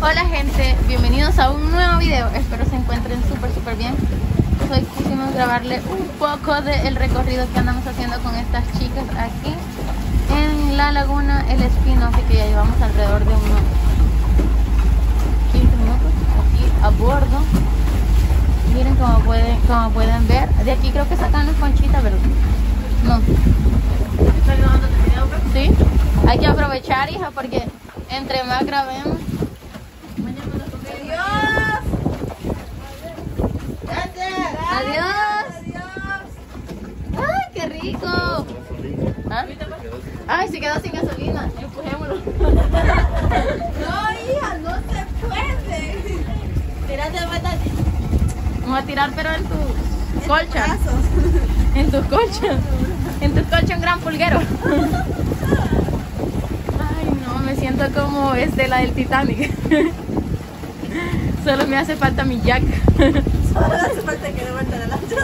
Hola gente, bienvenidos a un nuevo video. Espero se encuentren súper súper bien. Hoy quisimos grabarle un poco del recorrido que andamos haciendo con estas chicas aquí en la laguna El Espino, así que ya llevamos alrededor de unos 15 minutos aquí a bordo. Miren como pueden, como pueden ver, de aquí creo que sacan las conchitas, pero no. Sí, hay que aprovechar, hija, porque entre más grabemos. Adiós. Ay, qué rico. ¿Ah? Ay, se quedó sin gasolina. Empujémoslo. No, hija, no se puede. Tírate meta Vamos a tirar, pero en tus colchas. brazos. En tus colchas. En tus colchas un gran pulguero. Ay, no, me siento como este, la del Titanic. Solo me hace falta mi jack. Solo hace falta que vuelta la lancha.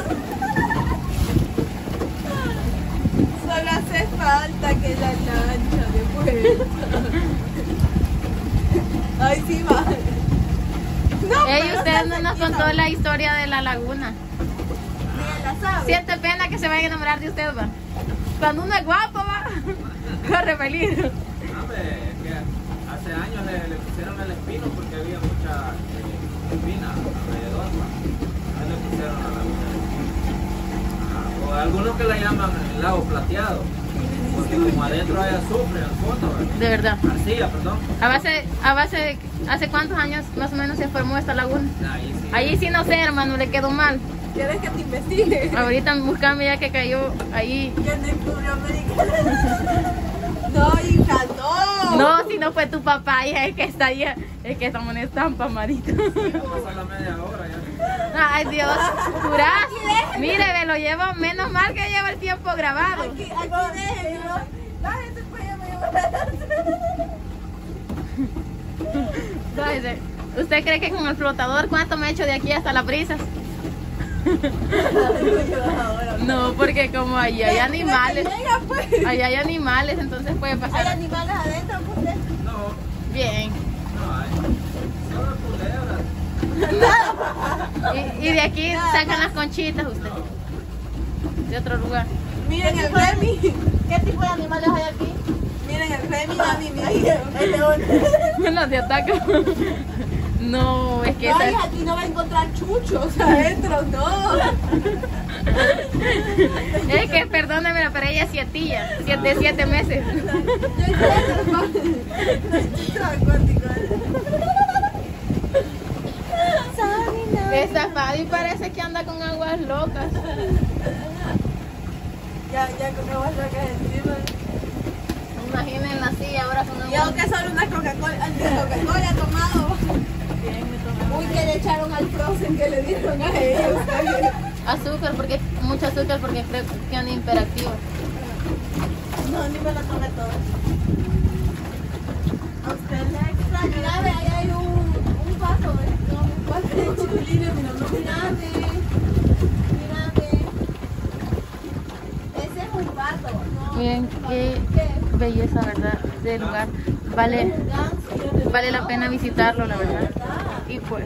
Solo hace falta que la lancha de vuelta. Ay, sí, va. No, Ey, usted no nos contó la historia de la laguna. Ni la sabe. Siente pena que se vaya a enamorar de usted, va. Cuando uno es guapo, va. Corre peligro. Hombre, que hace años le, le pusieron el espino porque había mucha eh, espina alrededor. Ahí le pusieron a la. Ajá. O algunos que la llaman el lago plateado. Porque como adentro hay azufre al fondo, ¿verdad? De verdad. arcilla, perdón. A base, a base de, ¿hace cuántos años más o menos se formó esta laguna? Ahí sí. Ahí sí no sé, hermano, le quedó mal. ¿Quieres que te investigue? Ahorita buscame ya que cayó ahí. Yo no descubrí América. No, hija, no. No, si no fue tu papá, hija, es que está ahí, es que estamos en estampa, marito. Ya pasó la media hora ya. Ay, Dios, ¿jurás? Mire, me lo llevo, menos mal que lleva el tiempo grabado. Aquí, aquí déjenlo. Cállese. ¿Usted cree que con el flotador cuánto me echo de aquí hasta las brisas? No, porque como ahí hay animales, Llega, pues. ahí hay animales, entonces puede Hay pasar. animales adentro, pues. No, Bien. no hay. Solo culebras. Y, y de aquí sacan las conchitas usted. De otro lugar. Miren el Remy. ¿Qué tipo de animales hay aquí? Miren el Remy, mami, miren. El león. Bueno, te ataca. No, es que Ay, esa- aquí no va a encontrar chuchos adentro, no. es que perdóneme, pero ella es sietilla, siete, siete meses. Yo. Esta Fabi parece que anda con aguas locas. Ya, ya con aguas locas encima. Imagínenla así ahora con Y aguas aunque solo una Coca-Cola, Coca-Cola tomado. Uy, que le echaron al frozen que le dieron a ellos. azúcar, porque mucho azúcar porque creo que tiene hiperactivo. No, ni me la tomé toda. A usted le. Mira, ve, ahí hay un, un paso, ¿ves? No, un de chiquilines, mira, no, mírame. Mírame. Ese es un pato. No, Miren qué ¿Qué? belleza, ¿verdad? De lugar. Vale, vale la pena visitarlo, la verdad. Y pues,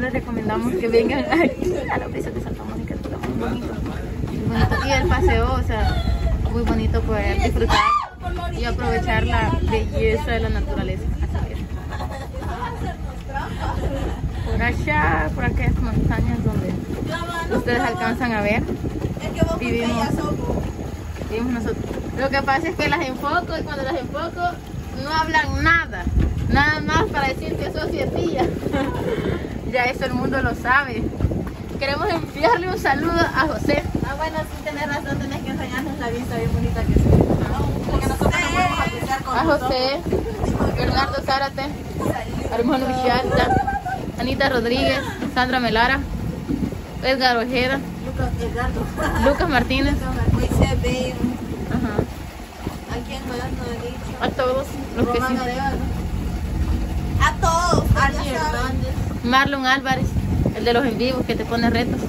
les recomendamos que vengan aquí a la presa de Santa Mónica, está muy bonito. Y el paseo, o sea, muy bonito poder disfrutar y aprovechar la belleza de la naturaleza. Por allá, por aquellas montañas donde ustedes alcanzan a ver, Vivimos. ya somos. vimos nosotros. Lo que pasa es que las enfoco y cuando las enfoco no hablan nada. Nada más para decir que sos sietilla. ya eso el mundo lo sabe. Queremos enviarle un saludo a José. Ah, bueno, sí, tenés razón, tenés que enseñarnos la vista bien bonita que es. Porque nosotros no podemos apreciar con A José, Bernardo Zárate, Hermano Villalta, Anita Rodríguez, Sandra Melara, Edgar Ojeda. Lucas Martínez. Moisés. Ajá. ¿A quién más no he dicho? A todos los que sí. Todos. Pues, Arnie Hernández. Marlon Álvarez, el de los en vivos que te pone retos.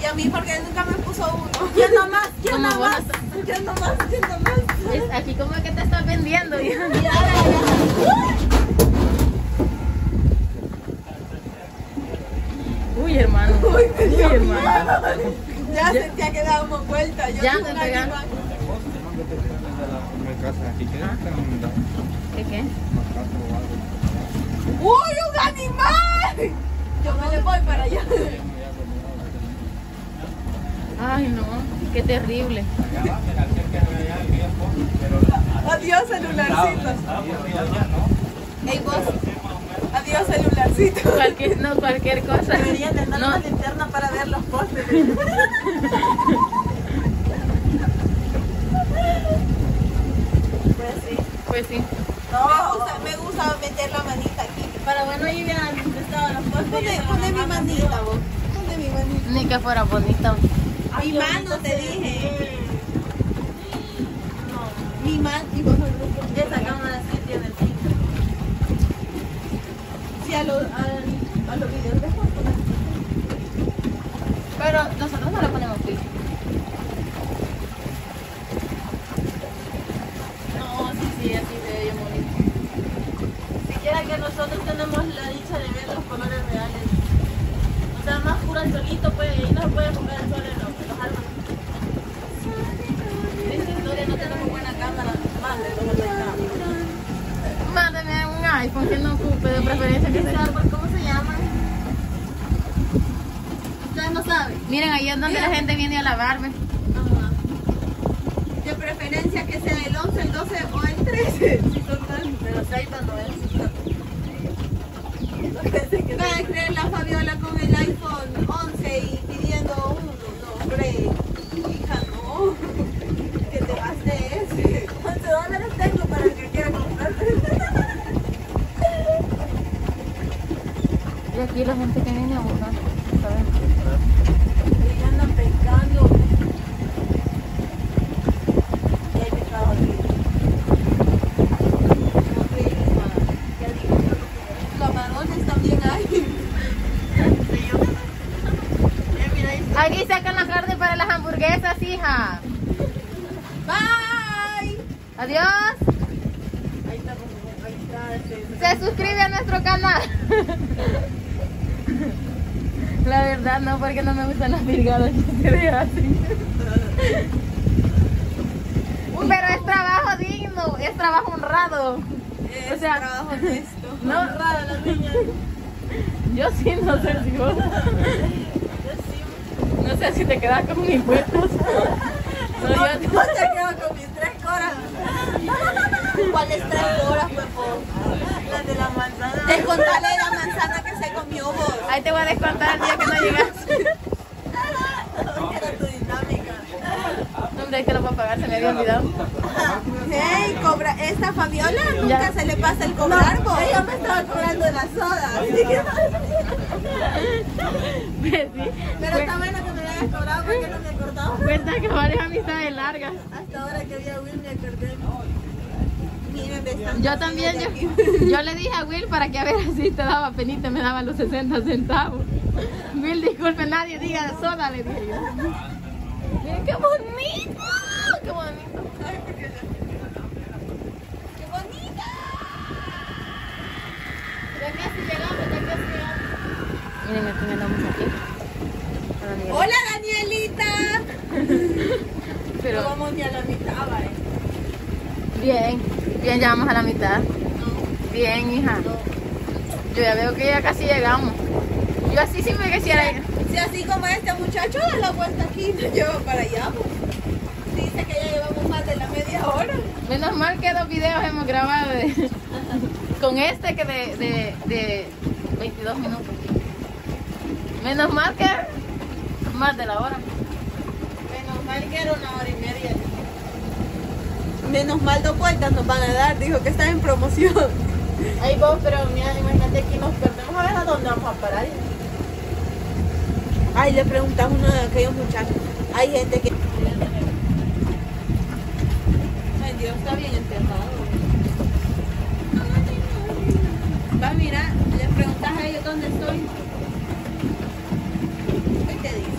Y a mí porque él nunca me puso uno. ¿Quién nomás? ¿Quién nomás? ¿Quién nomás? ¿Quién nomás? Es aquí como que te estás vendiendo. Uy, hermano. Uy, Uy hermano. Ya, ya sentía que dábamos vuelta. Yo ya, me pegaron te diva- ¿Qué qué? ¡Uy, un animal! Yo me le voy para allá. Ay, no, qué terrible. Adiós, celularcito. Ey, vos. Adiós, celularcito. Cualquier, no, cualquier cosa. Debería tener No, una linterna para ver los postes. Pues sí. No, me gusta, me gusta meter la manita aquí. Para bueno, ahí hubieran estado los postes. Pone, pone mi manita, vos. Pone mi manita. Ni que fuera bonito. Mi mano, te dije. Mi mano. Y vos el grupo. Esa cámara sí tiene cinta. Sí, a, los a, a los videos de. Pero nosotros no le ponemos pico. Nosotros tenemos la dicha de ver los colores reales. O sea, más puro el solito, pues, ahí no se puede enfocar el sol en los, en los árboles. No tenemos buena cámara. Está. Mándeme un iPhone que no ocupe de preferencia que ¿Ese sea. árbol cómo se llama? Ustedes no saben. Miren, ahí es donde la gente viene a lavarme. Ajá. De preferencia que sea el 11, el 12 o el 13. Si son tan. Pero Saiba no es. Va a creer la Fabiola con el iPhone 11 y pidiendo uno. No, hombre. Hija, no. Que te vas de ese. 11 dólares tengo para que quiera comprar. Y aquí la gente que viene a buscar. ¿sabes? Y andan pescando. Y hay pescado aquí. Camarones también hay. Aquí sacan la carne para las hamburguesas, hija. Bye. Adiós. Ahí está, ahí está ese. Se suscribe a nuestro canal. La verdad no, porque no me gustan las virgadas que así. Pero es trabajo digno, es trabajo honrado. Es O sea- trabajo honesto. No, Rara la niña. yo sí no sé si vos. No sé si te quedas con mis impuestos. No, yo, No te quedo con mis tres horas. ¿Cuáles tres horas, por? Las de la manzana. Descontale la manzana que se comió vos. ahí te voy a descontar el día que no llegas. Era tu dinámica. Hombre, es que lo a pagar, se me había olvidado. Hey, cobra, esta Fabiola nunca Ya. se le pasa el cobrar, vos. Ella me estaba cobrando la soda. que- Sí. Pero está bueno que me hayas cobrado porque no me acordaba. Cuenta que varias amistades largas. Hasta ahora que vi a Will me acordé. Yo también, yo, yo le dije a Will para que a ver si te daba penita, me daba los 60 centavos. Will, disculpe, nadie diga soda, le dije yo. Miren qué bonito, qué bonito. ¡Qué bonita! Ya casi llegamos, ya casi llegamos. Miren, aquí me andamos aquí. A la nivel. ¡Hola, Danielita! No Pero vamos ni a la mitad, ¿vale? Bien, bien, ya vamos a la mitad. Bien, hija. Yo ya veo que ya casi llegamos. Yo así sí me quisiera ir. Si así como este muchacho da la vuelta aquí, nos lleva para allá, vos. Dice que ya llevamos más de la media hora. Menos mal que dos videos hemos grabado de- con este que de, de, de 22 minutos. Menos mal que más de la hora. Menos mal que era una hora y media. Menos mal dos vueltas nos van a dar, dijo que está en promoción. Ahí vos, pero mira, imagínate que nos perdemos a ver a dónde vamos a parar. Ay, le preguntamos a uno de aquellos muchachos. Hay gente que. Ay, Dios, está bien enterrado. Va, mira, le preguntas a ellos dónde estoy. ¿Qué te dicen?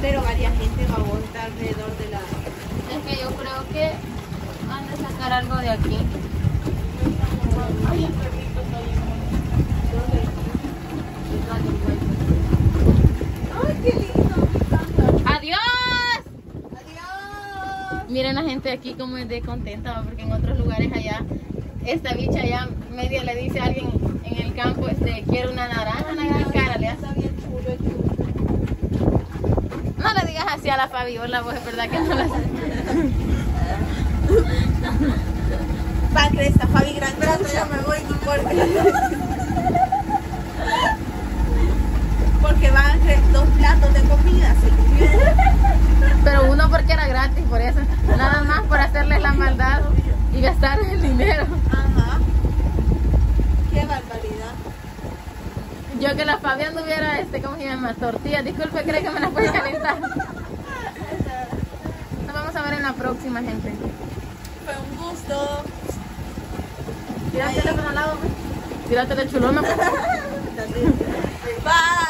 Pero varias gente va a votar alrededor de la. Es que yo creo que han de sacar algo de aquí. qué lindo. ¡Adiós! Adiós. Miren la gente aquí como es de contenta, porque en otros lugares allá, esta bicha allá media le dice a alguien en el campo, este, quiero una naranja, gran cara, le hace. Bien chulo. No le digas así a la Fabiola, pues es verdad que no la Va, cresta, Fabi Gran Gracia. me voy porque... porque van dos platos de comida, ¿sí? Pero uno porque era gratis, por eso. Nada más por hacerles la maldad y gastar el dinero. Ajá. Qué barbaridad. Yo que la Fabi anduviera, este, ¿cómo se llama? Tortilla. Disculpe, cree que me la puede calentar. Nos vamos a ver en la próxima, gente fue un gusto. Tírate la chulona. Tírate la chulona. Bye.